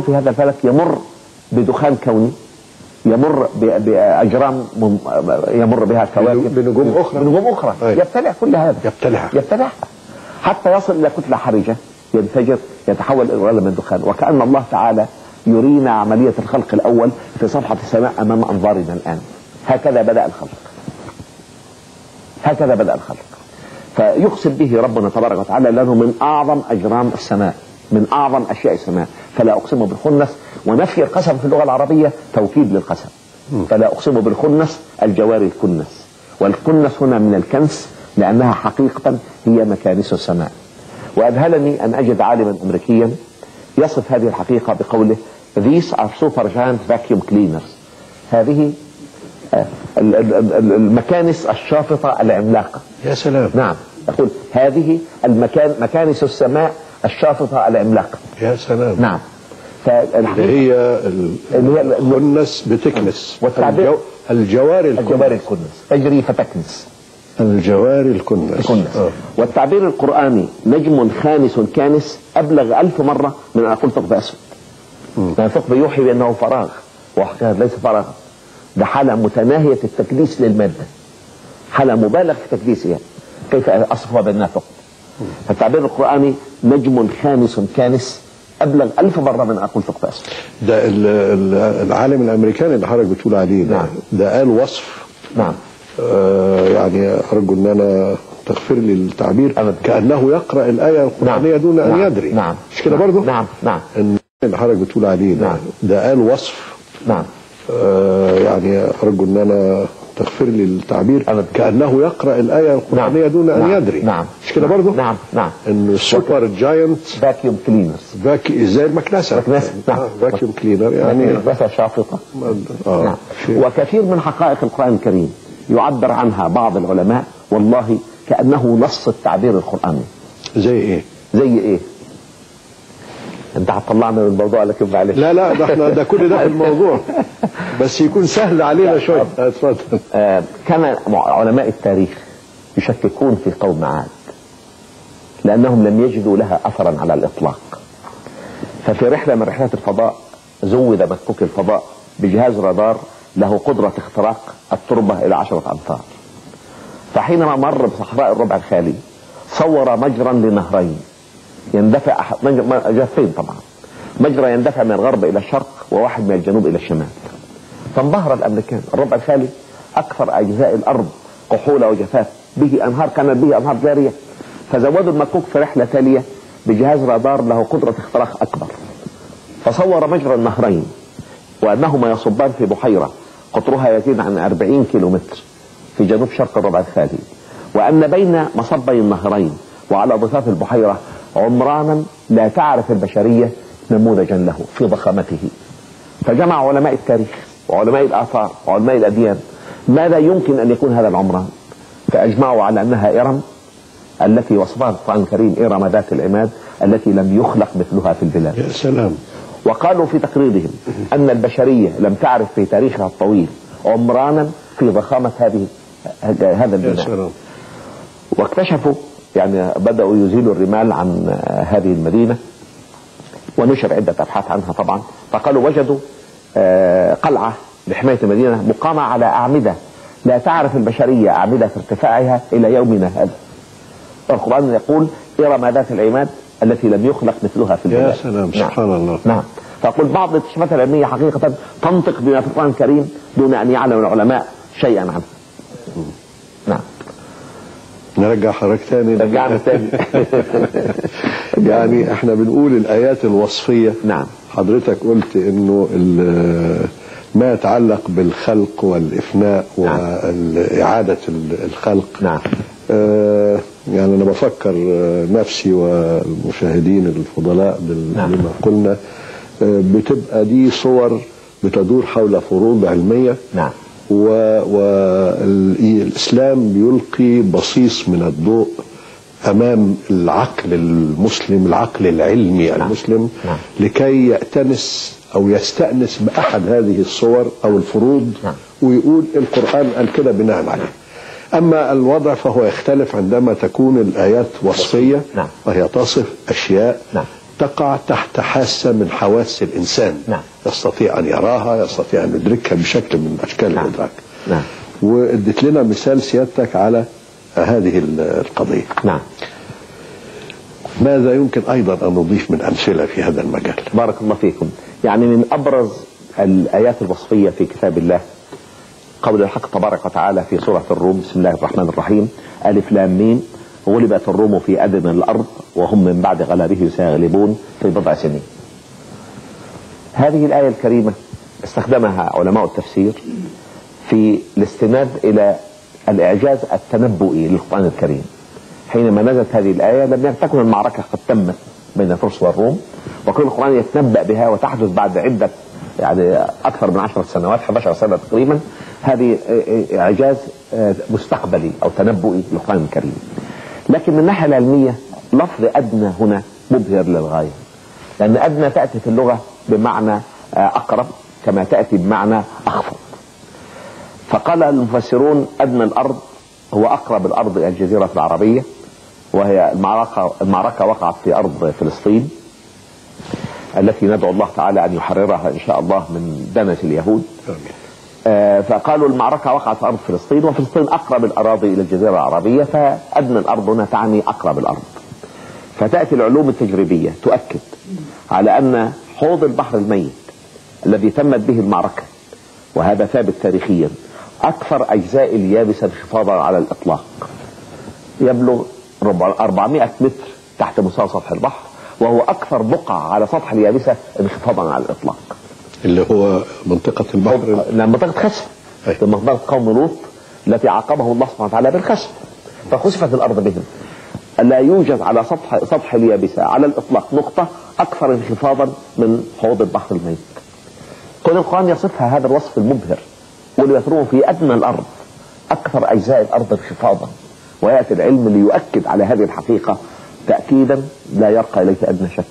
في هذا الفلك يمر بدخان كوني يمر بأجرام يمر بها كواكب. بنجوم أخرى. بنجوم أخرى. أي. يبتلع كل هذا. يبتلعها. يبتلعها. حتى يصل إلى كتلة حرجة ينفجر يتحول إلى من دخان وكأن الله تعالى يرينا عملية الخلق الأول في صفحة السماء أمام أنظارنا الآن. هكذا بدأ الخلق. هكذا بدأ الخلق. فيقسم به ربنا تبارك وتعالى لأنه من أعظم أجرام السماء. من أعظم أشياء السماء. فلا أقسم بالخنس. ونفي القسم في اللغة العربية توكيد للقسم. فلا أقسم بالخنس الجوار الكنس. والكنس هنا من الكنس لأنها حقيقة هي مكانس السماء. وأذهلني أن أجد عالما أمريكيا يصف هذه الحقيقة بقوله These are super giant vacuum cleaners. هذه آه، ال- ال- ال- المكانس الشافطة العملاقة. يا سلام. نعم. يقول هذه المكان مكانس السماء الشافطة العملاقة يا سلام. نعم. اللي هي الكنس بتكنس. والتعبير- الجو... الجواري الكنس. الجوار الكنس. تجري فتكنس. الجواري الكنس. كنس آه. والتعبير القرآني نجم خانس كانس أبلغ ألف مرة من أن أقول ثقب أسود. لأن الثقب يوحي بأنه فراغ. وحقيقة ليس فراغ. ده حالة متناهية التكديس للمادة. حالة مبالغ في تكديسها كيف أصفها بأنها ثقب؟ فالتعبير القرآني نجم خامس كانس أبلغ ألف مرة من أن ثقب أسود ده ال- ال- العالم الأمريكاني اللي حضرتك بتقول عليه ده. نعم. ده قال وصف. نعم. آه يعني أرجو إن أنا تغفر لي التعبير. أبدا. كأنه يقرأ الآية القرآنية دون أن نعم. يدري. نعم. مش كده نعم. برضه؟ نعم. نعم. إن اللي حضرتك بتقول عليه ده. نعم. ده قال وصف. نعم. آه يعني أرجو إن أنا تغفر لي التعبير أبدا. كأنه يقرأ الآية القرآنية نعم. دون أن نعم. يدري نعم. مش كده نعم. برضه؟ نعم. نعم. انه ال super giant vacuum cleaners باك زي المكنسه مكنسة، نعم. vacuum cleaner يعني بس شافطة آه نعم. وكثير من حقائق القرآن الكريم يعبر عنها بعض العلماء والله كأنه نص التعبير القرآني زي إيه؟ زي إيه انت هتطلعنا من الموضوع لكن معلش لا لا ده إحنا ده كل ده في الموضوع. بس يكون سهل علينا شوية. اتفضل. آه كان علماء التاريخ يشككون في قوم عاد لأنهم لم يجدوا لها أثرا على الإطلاق. ففي رحلة من رحلات الفضاء زود مكوك الفضاء بجهاز رادار له قدرة اختراق التربة إلى عشرة أمتار. فحينما مر بصحراء الربع الخالي صور مجرا لنهرين. يندفع جافين طبعا. مجرى يندفع من الغرب إلى الشرق وواحد من الجنوب إلى الشمال. فانبهر الأمريكان. الربع الخالي أكثر أجزاء الأرض كحوله وجفاف. به أنهار كانت به أنهار جارية. فزودوا المكوك في رحلة تالية بجهاز رادار له قدرة اختراق أكبر. فصور مجرى النهرين وأنهما يصبان في بحيرة قطرها يزيد عن 40 كيلومتر في جنوب شرق الربع الخالي. وأن بين مصبي النهرين وعلى ضفاف البحيرة عمرانا لا تعرف البشرية نموذجا له في ضخامته. فجمع علماء التاريخ وعلماء الآثار وعلماء الأديان ماذا يمكن أن يكون هذا العمران؟ فأجمعوا على أنها إرم التي وصفها القرآن الكريم إرم ذات العماد التي لم يخلق مثلها في البلاد. يا سلام. وقالوا في تقريرهم أن البشرية لم تعرف في تاريخها الطويل عمرانا في ضخامة هذه هذا يا البناء سلام. واكتشفوا يعني بدأوا يزيلوا الرمال عن هذه المدينة ونشر عدة أبحاث عنها طبعا. فقالوا وجدوا آه، قلعة لحماية المدينة مقامة على أعمدة لا تعرف البشرية أعمدة في ارتفاعها إلى يومنا هذا. القرآن يقول إرم ذات العماد التي لم يخلق مثلها في البلاد. يا سلام سبحان الله. نعم. فأقول بعض الاكتشافات العلمية حقيقة تنطق بما في القرآن الكريم دون أن يعلم العلماء شيئا عنه. نعم نرجع حضرتك تاني. رجعنا تاني. يعني إحنا بنقول الآيات الوصفية. نعم. حضرتك قلت إنه ما يتعلق بالخلق والإفناء نعم. وإعادة الخلق. نعم. آه يعني أنا بفكر نفسي والمشاهدين الفضلاء بال- نعم. بما قلنا آه، بتبقى دي صور بتدور حول فروض علمية. نعم. والإسلام بيلقي بصيص من الضوء أمام العقل المسلم العقل العلمي نعم. المسلم نعم. لكي يأتنس أو يستأنس بأحد هذه الصور أو الفروض نعم. ويقول القرآن قال كده بناء عليه أما الوضع فهو يختلف عندما تكون الآيات وصفية نعم. وهي تصف أشياء نعم. تقع تحت حاسة من حواس الإنسان. نعم. يستطيع أن يراها يستطيع أن يدركها بشكل من أشكال نعم. الإدراك. نعم. واديت لنا مثال سيادتك على هذه ال- القضية. نعم. ماذا يمكن أيضا أن نضيف من أمثلة في هذا المجال؟ بارك الله فيكم. يعني من أبرز الآيات الوصفية في كتاب الله قول الحق تبارك وتعالى في سورة الروم بسم الله الرحمن الرحيم. ألف لام ميم. غلبت الروم في أدنى الأرض وهم من بعد غلبه سيغلبون في بضع سنين. هذه الآية الكريمة استخدمها علماء التفسير في الاستناد إلى الإعجاز التنبؤي للقرآن الكريم. حينما نزلت هذه الآية لم تكن المعركة قد تمت بين الفرس والروم وكل القرآن يتنبأ بها وتحدث بعد عدة يعني أكثر من عشرة سنوات 11 سنة تقريبا هذه إعجاز مستقبلي أو تنبؤي للقرآن الكريم. لكن من الناحية العلمية لفظ أدنى هنا مبهر للغاية. لأن أدنى تأتي في اللغة بمعنى أقرب كما تأتي بمعنى أخفض. فقال المفسرون أدنى الأرض هو أقرب الأرض إلى الجزيرة العربية وهي المعركة المعركة وقعت في أرض فلسطين التي ندعو الله تعالى أن يحررها إن شاء الله من دنس اليهود. آه فقالوا المعركة وقعت في أرض فلسطين وفلسطين أقرب الأراضي إلى الجزيرة العربية فأدنى الأرض هنا تعني أقرب الأرض. فتأتي العلوم التجريبية تؤكد على أن حوض البحر الميت الذي تمت به المعركة وهذا ثابت تاريخيا أكثر أجزاء اليابسة انخفاضا على الإطلاق. يبلغ 400 متر تحت مستوى سطح البحر وهو أكثر بقعة على سطح اليابسة انخفاضا على الإطلاق. اللي هو منطقة البحر. منطقة. في منطقة قوم لوط التي عاقبه الله سبحانه وتعالى بالخسف فخسفت الأرض بهم. لا يوجد على سطح سطح اليابسة على الإطلاق نقطة أكثر انخفاضا من حوض البحر الميت. كل القرآن يصفها هذا الوصف المبهر وليتروه في أدنى الأرض أكثر أجزاء الأرض انخفاضا. ويأتي العلم ليؤكد على هذه الحقيقة تأكيدا لا يرقى إليه أدنى شك.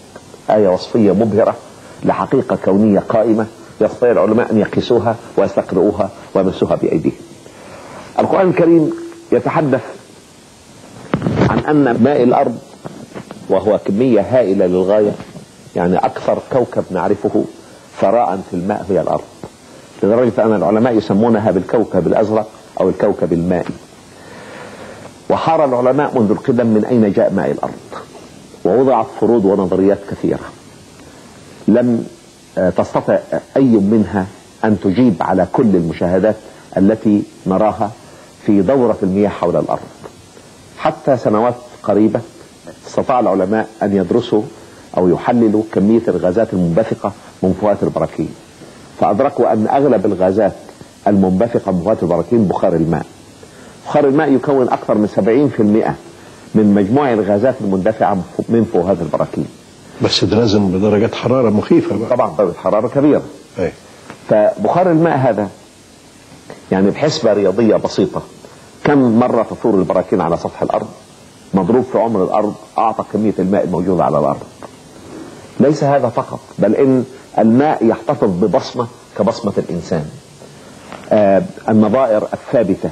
آية وصفية مبهرة. لحقيقة كونية قائمة يستطيع العلماء أن يقيسوها ويستقرؤوها ويمسوها بأيديهم. القرآن الكريم يتحدث عن أن ماء الأرض وهو كمية هائلة للغاية يعني أكثر كوكب نعرفه ثراء في الماء هي الأرض. لدرجة أن العلماء يسمونها بالكوكب الأزرق أو الكوكب المائي. وحار العلماء منذ القدم من أين جاء ماء الأرض. ووضعت فروض ونظريات كثيرة. لم تستطع أي منها أن تجيب على كل المشاهدات التي نراها في دورة المياه حول الأرض. حتى سنوات قريبة استطاع العلماء أن يدرسوا أو يحللوا كمية الغازات المنبثقة من فوات البراكين. فأدركوا أن أغلب الغازات المنبثقة من فوات البراكين بخار الماء. بخار الماء يكون أكثر من 70% من مجموع الغازات المندفعة من فوهات البراكين. بس ده لازم بدرجات حرارة مخيفة بقى. طبعا درجة حرارة كبيرة. أي. فبخار الماء هذا يعني بحسبة رياضية بسيطة كم مرة تثور البراكين على سطح الأرض؟ مضروب في عمر الأرض أعطى كمية الماء الموجودة على الأرض. ليس هذا فقط بل إن الماء يحتفظ ببصمة كبصمة الإنسان. آه النظائر الثابتة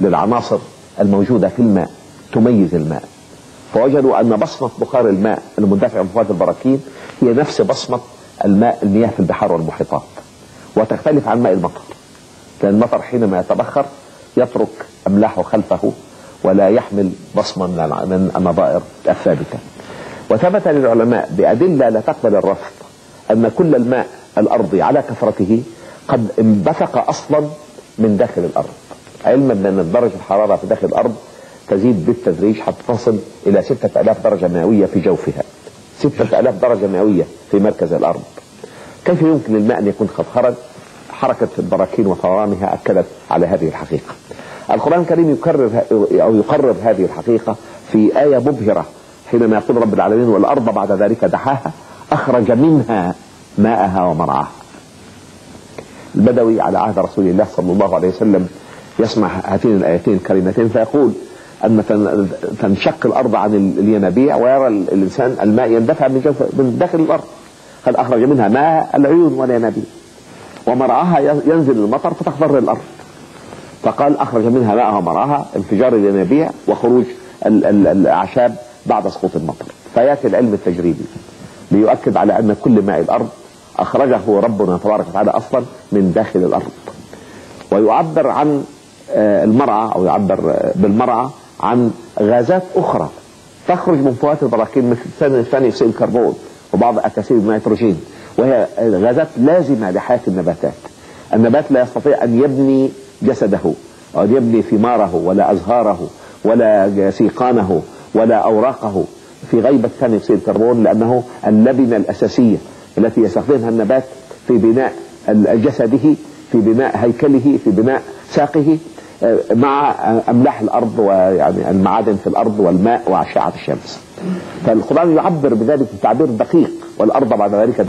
للعناصر الموجودة في الماء تميز الماء. فوجدوا أن بصمة بخار الماء المندفع من فوات البراكين هي نفس بصمة الماء المياه في البحار والمحيطات. وتختلف عن ماء المطر لأن المطر حينما يتبخر يترك أملاحه خلفه ولا يحمل بصمة من النظائر الثابتة. وثبت للعلماء بأدلة لا تقبل الرفض أن كل الماء الأرضي على كثرته قد انبثق أصلا من داخل الأرض علما بأن درجة الحرارة في داخل الأرض تزيد بالتدريج حتى تصل إلى 6000 درجة مئوية في جوفها. 6000 درجة مئوية في مركز الأرض. كيف يمكن للماء أن يكون قد خرج؟ حركة البراكين وفورانها أكدت على هذه الحقيقة. القرآن الكريم يكرر أو يقرر هذه الحقيقة في آية مبهرة حينما يقول رب العالمين والأرض بعد ذلك دحاها أخرج منها ماءها ومرعاها. البدوي على عهد رسول الله صلى الله عليه وسلم يسمع هاتين الآيتين الكريمتين فيقول أن تنشق الأرض عن الينابيع ويرى الإنسان الماء يندفع من, من داخل الأرض. قد أخرج منها ماء العيون والينابيع. ومرعاها ينزل المطر فتخضر الأرض فقال أخرج منها ماءها ومرعاها انفجار الينابيع وخروج ال ال الأعشاب بعد سقوط المطر. فيأتي العلم التجريبي ليؤكد على أن كل ماء الأرض أخرجه ربنا تبارك وتعالى أصلا من داخل الأرض. ويعبر عن آه، المرعى أو يعبر بالمرعى عن غازات أخرى تخرج من فوهات البراكين مثل ثاني أكسيد الكربون وبعض أكاسيد النيتروجين وهي غازات لازمة لحياة النباتات. النبات لا يستطيع أن يبني جسده أو أن يبني ثماره ولا أزهاره ولا سيقانه ولا أوراقه في غيبة ثاني أكسيد الكربون لأنه اللبنة الأساسية التي يستخدمها النبات في بناء جسده في بناء هيكله في بناء ساقه مع أملاح الأرض ويعني المعادن في الأرض والماء وأشعة الشمس. فالقرآن يعبر بذلك بتعبير دقيق والأرض بعد ذلك